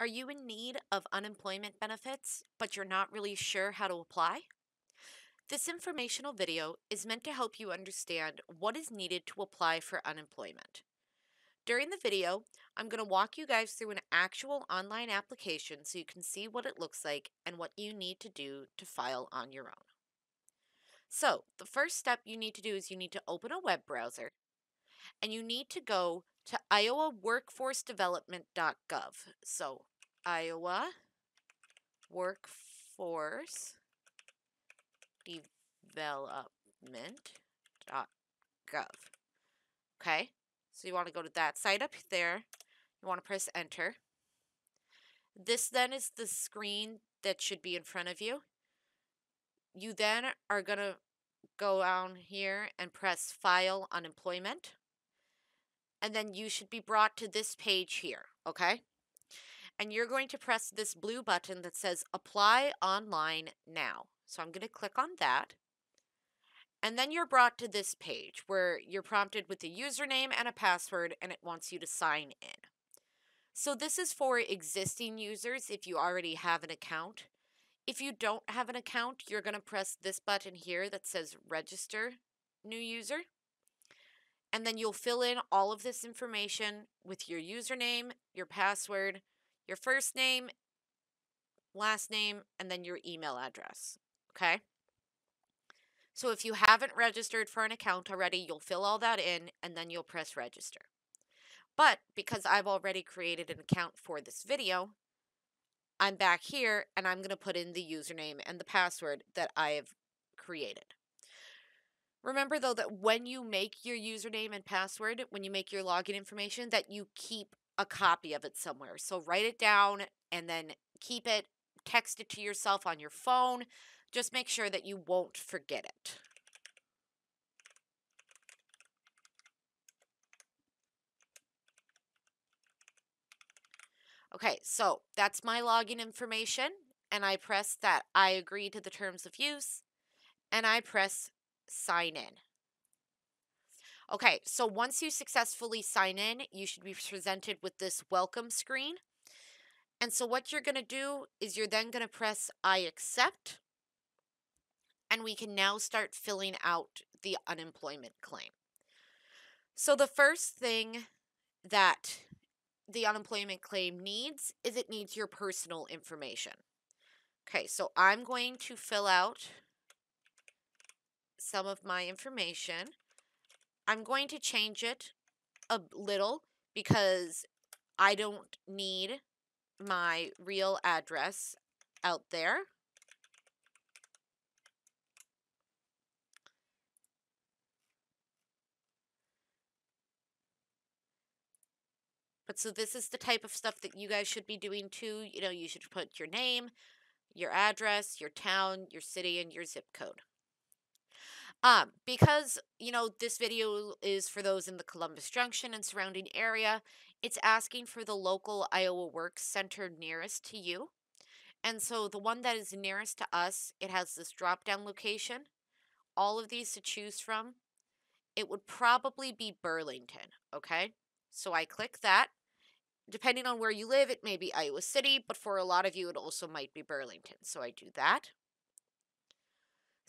Are you in need of unemployment benefits, but you're not really sure how to apply? This informational video is meant to help you understand what is needed to apply for unemployment. During the video, I'm going to walk you guys through an actual online application so you can see what it looks like and what you need to do to file on your own. So, the first step you need to do is you need to open a web browser and you need to go to iowaworkforcedevelopment.gov. So, Iowa Workforce Development.gov. Okay, so you want to go to that site up there. You want to press enter. This then is the screen that should be in front of you. You then are going to go down here and press File Unemployment. And then you should be brought to this page here, okay? And you're going to press this blue button that says Apply Online Now. So I'm going to click on that. And then you're brought to this page where you're prompted with a username and a password and it wants you to sign in. So this is for existing users if you already have an account. If you don't have an account, you're going to press this button here that says register new user. And then you'll fill in all of this information with your username, your password, your first name, last name, and then your email address. Okay? So if you haven't registered for an account already, you'll fill all that in and then you'll press register. But because I've already created an account for this video, I'm back here and I'm going to put in the username and the password that I have created. Remember though that when you make your username and password, when you make your login information, that you keep a copy of it somewhere. So write it down and then keep it, text it to yourself on your phone. Just make sure that you won't forget it. Okay, so that's my login information, and I press that I agree to the terms of use, and I press sign in. Okay, so once you successfully sign in, you should be presented with this welcome screen. And so what you're going to do is you're then going to press I accept. And we can now start filling out the unemployment claim. So the first thing that the unemployment claim needs is it needs your personal information. Okay, so I'm going to fill out some of my information. I'm going to change it a little because I don't need my real address out there. But so this is the type of stuff that you guys should be doing too. You know, you should put your name, your address, your town, your city, and your zip code. Um, because, you know, this video is for those in the Columbus Junction and surrounding area, it's asking for the local Iowa Works Center nearest to you. And so the one that is nearest to us, it has this drop down location, all of these to choose from. It would probably be Burlington, okay? So I click that. Depending on where you live, it may be Iowa City, but for a lot of you, it also might be Burlington. So I do that.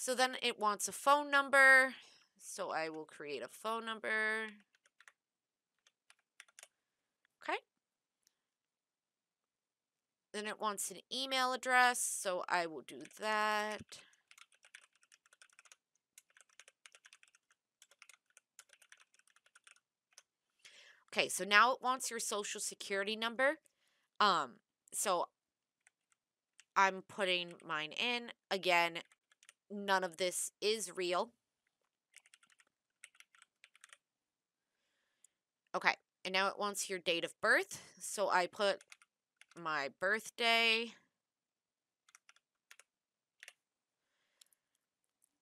So then it wants a phone number. So I will create a phone number. Okay. Then it wants an email address. So I will do that. Okay, so now it wants your social security number. Um, so I'm putting mine in. Again, none of this is real. Okay, and now it wants your date of birth. So I put my birthday.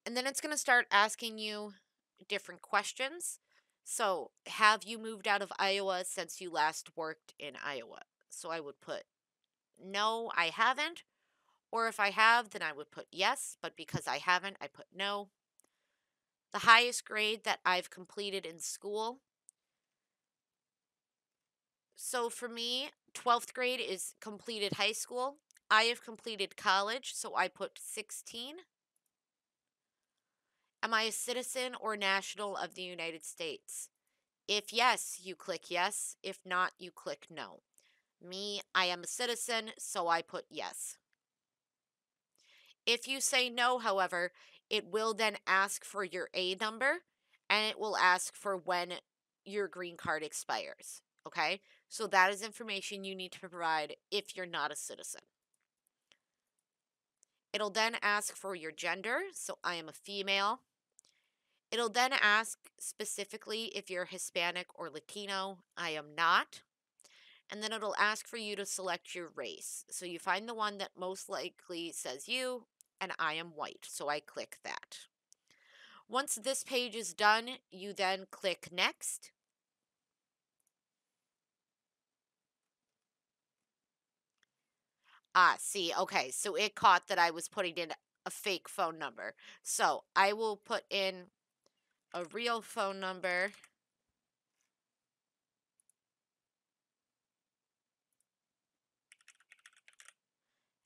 And then it's going to start asking you different questions. So, have you moved out of Iowa since you last worked in Iowa? So I would put no, I haven't. Or if I have, then I would put yes, but because I haven't, I put no. The highest grade that I've completed in school. So for me, 12th grade is completed high school. I have completed college, so I put 16. Am I a citizen or national of the United States? If yes, you click yes. If not, you click no. Me, I am a citizen, so I put yes. If you say no, however, it will then ask for your A number and it will ask for when your green card expires. Okay? So that is information you need to provide if you're not a citizen. It'll then ask for your gender. So I am a female. It'll then ask specifically if you're Hispanic or Latino. I am not. And then it'll ask for you to select your race. So you find the one that most likely says you, and I am white. So I click that. Once this page is done, you then click next. Ah, see, okay, so it caught that I was putting in a fake phone number. So I will put in a real phone number.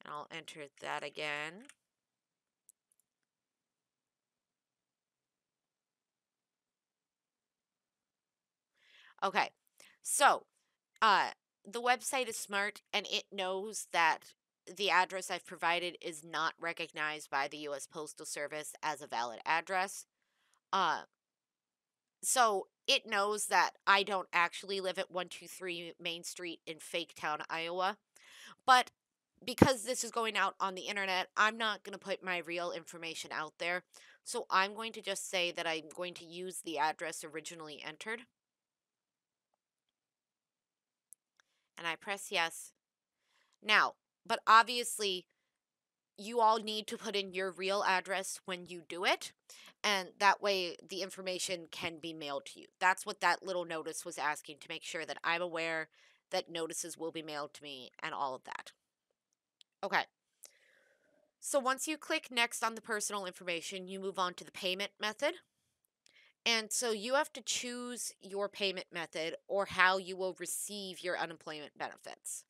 And I'll enter that again. Okay, so uh, the website is smart and it knows that the address I've provided is not recognized by the U.S. Postal Service as a valid address. Uh, so it knows that I don't actually live at 123 Main Street in Fake Town, Iowa. But because this is going out on the internet, I'm not going to put my real information out there. So I'm going to just say that I'm going to use the address originally entered. And I press yes. Now, but obviously, you all need to put in your real address when you do it, and that way the information can be mailed to you. That's what that little notice was asking to make sure that I'm aware that notices will be mailed to me and all of that. Okay. So once you click next on the personal information, you move on to the payment method. And so you have to choose your payment method or how you will receive your unemployment benefits.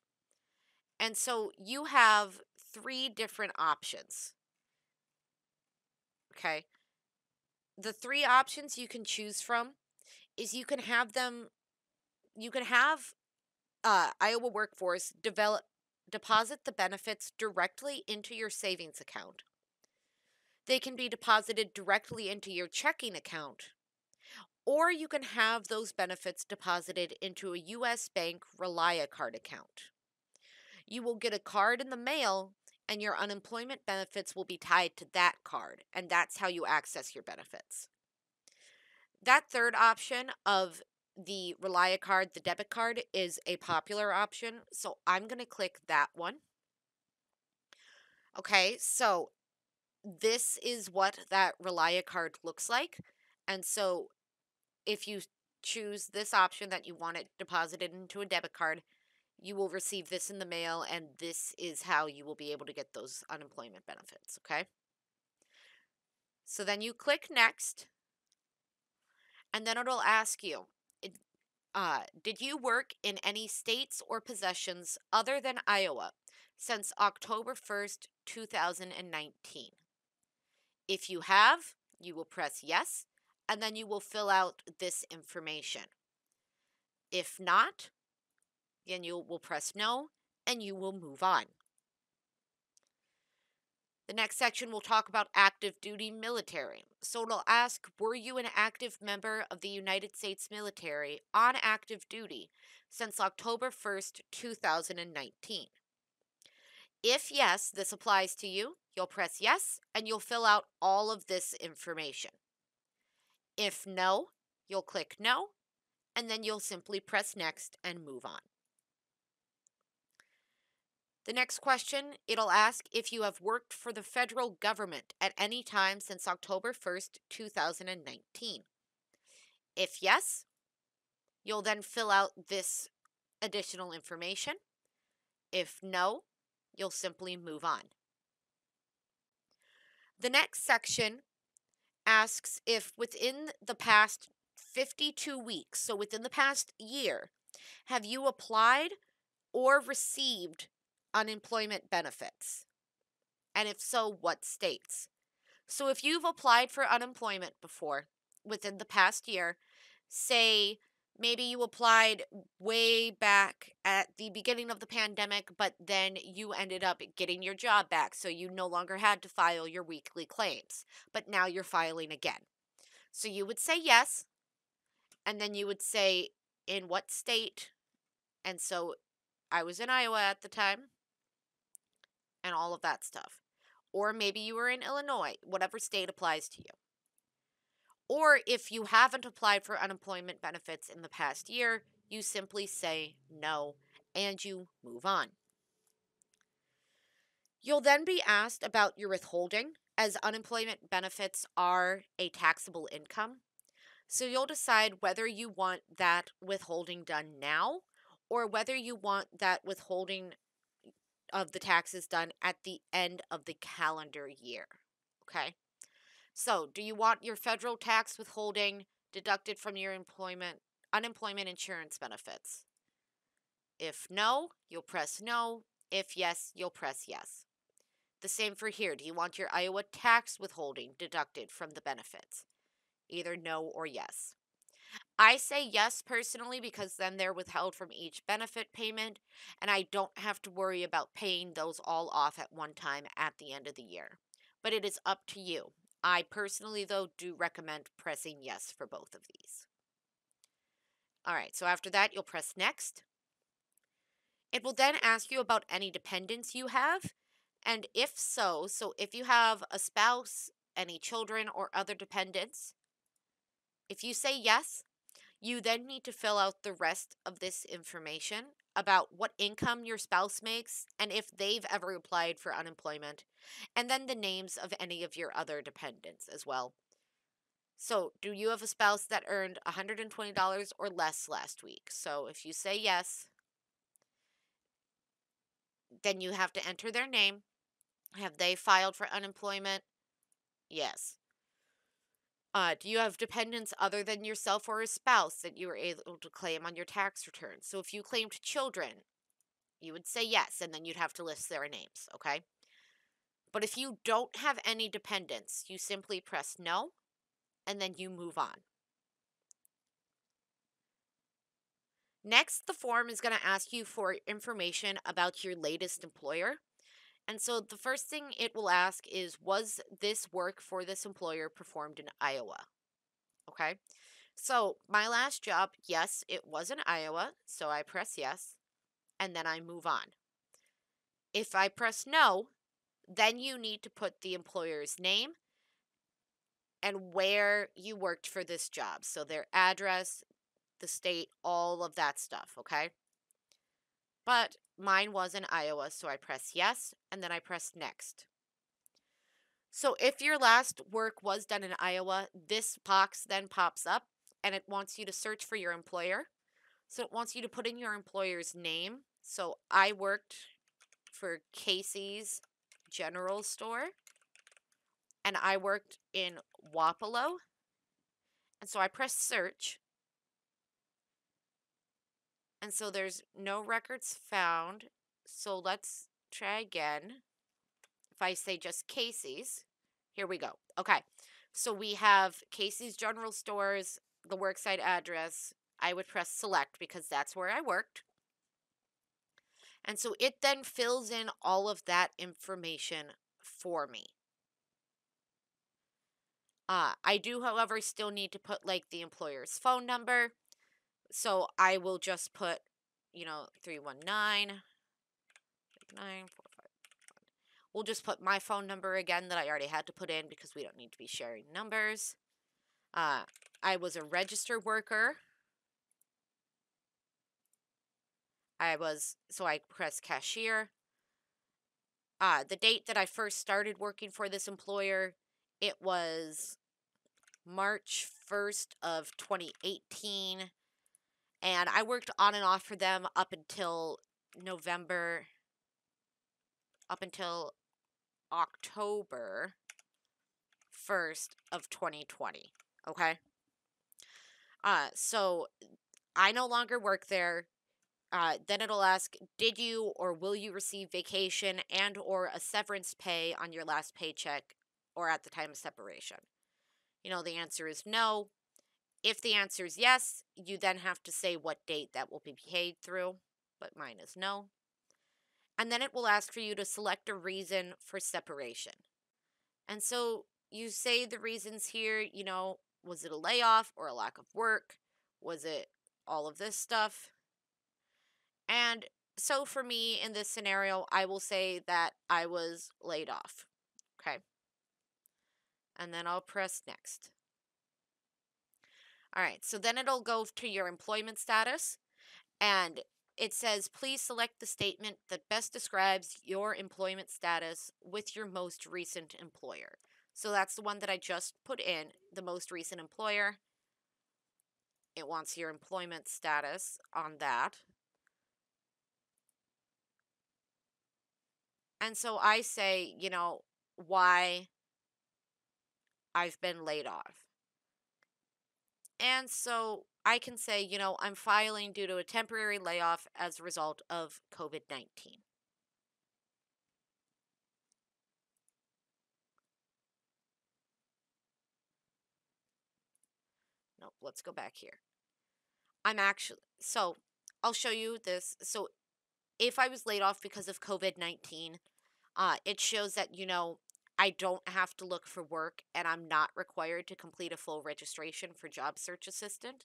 And so you have three different options. Okay. The three options you can choose from is you can have them, you can have uh, Iowa Workforce develop deposit the benefits directly into your savings account. They can be deposited directly into your checking account or you can have those benefits deposited into a U.S. Bank ReliaCard account. You will get a card in the mail, and your unemployment benefits will be tied to that card, and that's how you access your benefits. That third option of the ReliaCard, the debit card, is a popular option, so I'm going to click that one. Okay, so this is what that ReliaCard looks like. And so if you choose this option that you want it deposited into a debit card, you will receive this in the mail, and this is how you will be able to get those unemployment benefits, okay? So then you click next, and then it'll ask you, uh, did you work in any states or possessions other than Iowa since October 1st, 2019? If you have, you will press yes and then you will fill out this information. If not, then you will press no and you will move on. The next section will talk about active duty military. So it'll ask Were you an active member of the United States military on active duty since October 1st, 2019? If yes, this applies to you, you'll press yes and you'll fill out all of this information. If no, you'll click no, and then you'll simply press next and move on. The next question, it'll ask if you have worked for the federal government at any time since October 1st, 2019. If yes, you'll then fill out this additional information. If no, you'll simply move on. The next section asks if within the past 52 weeks, so within the past year, have you applied or received unemployment benefits? And if so, what states? So if you've applied for unemployment before within the past year, say maybe you applied way back at the beginning of the pandemic, but then you ended up getting your job back. So you no longer had to file your weekly claims, but now you're filing again. So you would say yes, and then you would say in what state. And so I was in Iowa at the time, and all of that stuff. Or maybe you were in Illinois, whatever state applies to you. Or if you haven't applied for unemployment benefits in the past year, you simply say no and you move on. You'll then be asked about your withholding, as unemployment benefits are a taxable income. So you'll decide whether you want that withholding done now or whether you want that withholding of the taxes done at the end of the calendar year. Okay? So, do you want your federal tax withholding deducted from your employment unemployment insurance benefits? If no, you'll press no. If yes, you'll press yes. The same for here. Do you want your Iowa tax withholding deducted from the benefits? Either no or yes. I say yes personally because then they're withheld from each benefit payment and I don't have to worry about paying those all off at one time at the end of the year. But it is up to you. I personally, though, do recommend pressing yes for both of these. All right, so after that, you'll press next. It will then ask you about any dependents you have. And if so, so if you have a spouse, any children, or other dependents, if you say yes, you then need to fill out the rest of this information about what income your spouse makes and if they've ever applied for unemployment, and then the names of any of your other dependents as well. So, do you have a spouse that earned $120 or less last week? So, if you say yes, then you have to enter their name. Have they filed for unemployment? Yes. Uh, do you have dependents other than yourself or a spouse that you were able to claim on your tax return? So if you claimed children, you would say yes, and then you'd have to list their names, okay? But if you don't have any dependents, you simply press no, and then you move on. Next, the form is going to ask you for information about your latest employer. And so the first thing it will ask is Was this work for this employer performed in Iowa? Okay. So my last job, yes, it was in Iowa. So I press yes. And then I move on. If I press no, then you need to put the employer's name and where you worked for this job. So their address, the state, all of that stuff. Okay. But Mine was in Iowa, so I press yes, and then I press next. So if your last work was done in Iowa, this box then pops up and it wants you to search for your employer. So it wants you to put in your employer's name. So I worked for Casey's General Store and I worked in Wapello. And so I press search and so there's no records found. So let's try again. If I say just Casey's, here we go. Okay. So we have Casey's General Stores, the worksite address. I would press select because that's where I worked. And so it then fills in all of that information for me. Uh, I do, however, still need to put like the employer's phone number, so I will just put, you know, 319 We'll just put my phone number again that I already had to put in because we don't need to be sharing numbers. Uh, I was a register worker. I was, so I press cashier. Uh, the date that I first started working for this employer, it was March 1st of 2018 and I worked on and off for them up until November, up until October 1st of 2020. Okay. Uh, so I no longer work there. uh, then it'll ask, did you or will you receive vacation and or a severance pay on your last paycheck or at the time of separation? You know, the answer is no. If the answer is yes, you then have to say what date that will be paid through, but mine is no. And then it will ask for you to select a reason for separation. And so you say the reasons here, you know, was it a layoff or a lack of work? Was it all of this stuff? And so for me in this scenario, I will say that I was laid off. Okay. And then I'll press next. All right, so then it'll go to your employment status and it says, please select the statement that best describes your employment status with your most recent employer. So that's the one that I just put in, the most recent employer. It wants your employment status on that. And so I say, you know, why I've been laid off. And so I can say, you know, I'm filing due to a temporary layoff as a result of COVID 19. Nope, let's go back here. I'm actually, so I'll show you this. So if I was laid off because of COVID 19, uh, it shows that, you know, I don't have to look for work and I'm not required to complete a full registration for Job Search Assistant.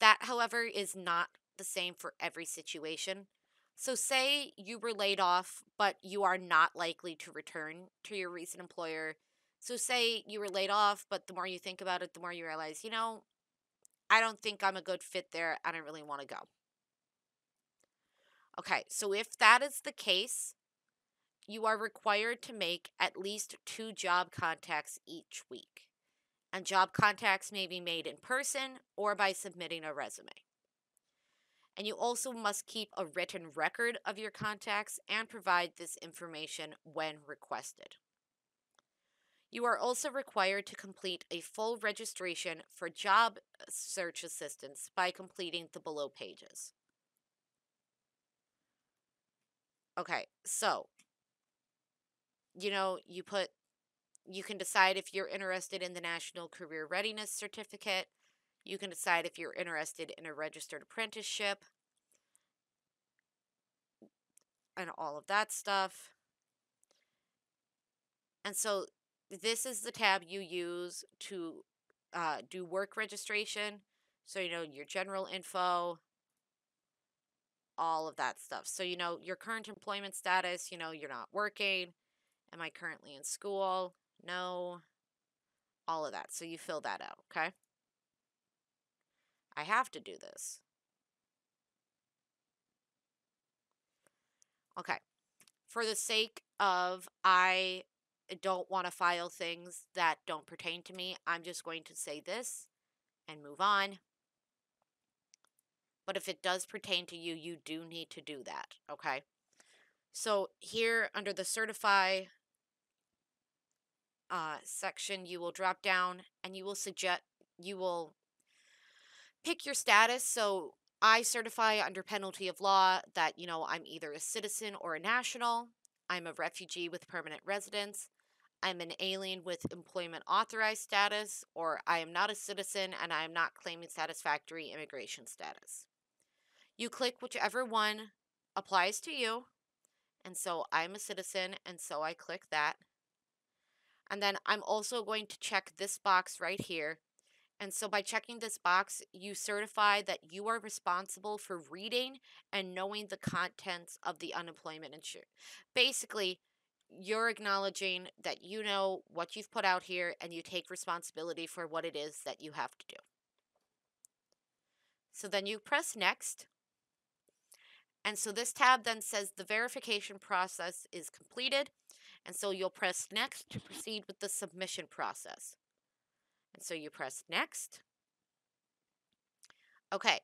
That, however, is not the same for every situation. So, say you were laid off, but you are not likely to return to your recent employer. So, say you were laid off, but the more you think about it, the more you realize, you know, I don't think I'm a good fit there. I don't really want to go. Okay, so if that is the case, you are required to make at least two job contacts each week. And job contacts may be made in person or by submitting a resume. And you also must keep a written record of your contacts and provide this information when requested. You are also required to complete a full registration for job uh, search assistance by completing the below pages. Okay, so you know, you put, you can decide if you're interested in the National Career Readiness Certificate. You can decide if you're interested in a registered apprenticeship and all of that stuff. And so this is the tab you use to uh, do work registration. So, you know, your general info, all of that stuff. So, you know, your current employment status, you know, you're not working Am I currently in school? No. All of that. So you fill that out, okay? I have to do this. Okay. For the sake of I don't want to file things that don't pertain to me, I'm just going to say this and move on. But if it does pertain to you, you do need to do that, okay? So here under the certify uh, section, you will drop down and you will suggest, you will pick your status. So I certify under penalty of law that, you know, I'm either a citizen or a national. I'm a refugee with permanent residence. I'm an alien with employment authorized status, or I am not a citizen and I am not claiming satisfactory immigration status. You click whichever one applies to you. And so I'm a citizen, and so I click that. And then I'm also going to check this box right here. And so by checking this box, you certify that you are responsible for reading and knowing the contents of the unemployment insurance. Basically, you're acknowledging that you know what you've put out here and you take responsibility for what it is that you have to do. So then you press next. And so this tab then says the verification process is completed. And so you'll press next to mm-hmm. proceed with the submission process. And so you press next. Okay.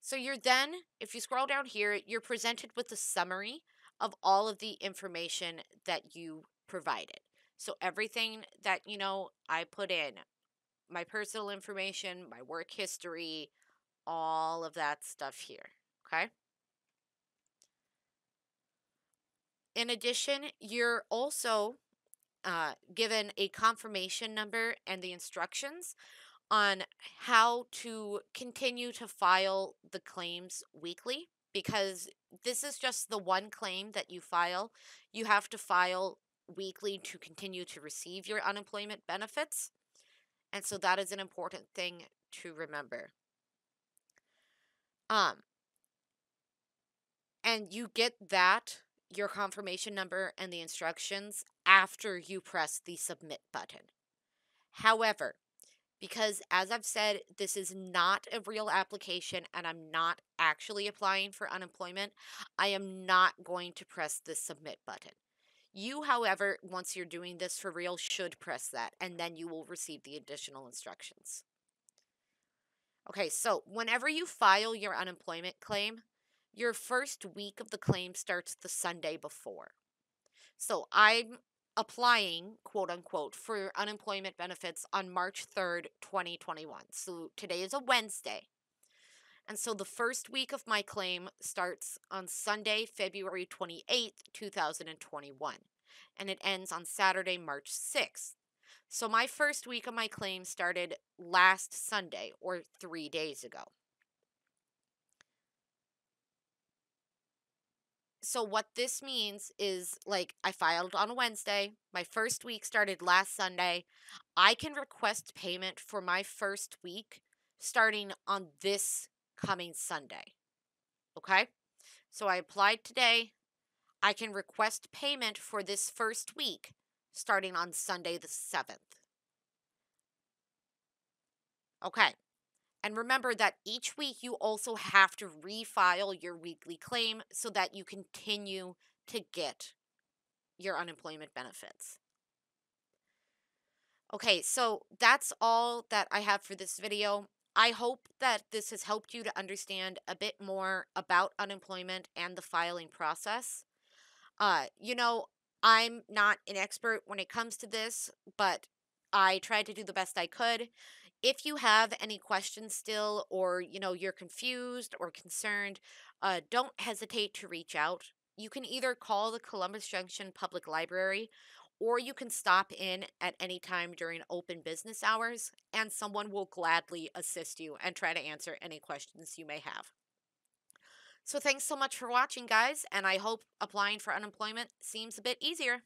So you're then, if you scroll down here, you're presented with a summary of all of the information that you provided. So everything that, you know, I put in, my personal information, my work history, all of that stuff here. Okay. In addition, you're also uh, given a confirmation number and the instructions on how to continue to file the claims weekly because this is just the one claim that you file. You have to file weekly to continue to receive your unemployment benefits. And so that is an important thing to remember. Um, and you get that, your confirmation number and the instructions after you press the submit button. However, because as I've said, this is not a real application and I'm not actually applying for unemployment, I am not going to press the submit button. You, however, once you're doing this for real, should press that and then you will receive the additional instructions. Okay, so whenever you file your unemployment claim, your first week of the claim starts the Sunday before. So I'm applying, quote unquote, for unemployment benefits on March 3rd, 2021. So today is a Wednesday. And so the first week of my claim starts on Sunday, February 28th, 2021, and it ends on Saturday, March 6th. So my first week of my claim started last Sunday or three days ago. So what this means is like I filed on a Wednesday. My first week started last Sunday. I can request payment for my first week starting on this coming Sunday. Okay? So I applied today. I can request payment for this first week starting on Sunday the 7th. Okay. And remember that each week you also have to refile your weekly claim so that you continue to get your unemployment benefits. Okay, so that's all that I have for this video. I hope that this has helped you to understand a bit more about unemployment and the filing process. Uh, you know, I'm not an expert when it comes to this, but I tried to do the best I could. If you have any questions still, or you know you're confused or concerned, uh, don't hesitate to reach out. You can either call the Columbus Junction Public Library, or you can stop in at any time during open business hours, and someone will gladly assist you and try to answer any questions you may have. So thanks so much for watching, guys, and I hope applying for unemployment seems a bit easier.